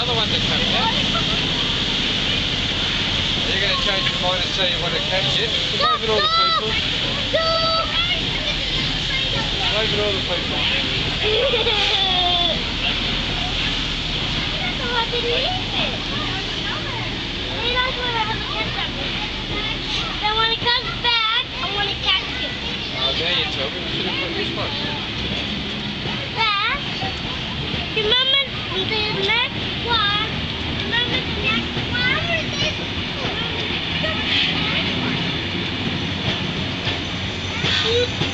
other one come yet. Are you going to change your mind and say you want to catch it? Wave at all the people. Wave at all the people. Then when it comes back, I want to catch it. Oh, now you're talking. You should have put this one. you.